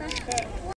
birthday.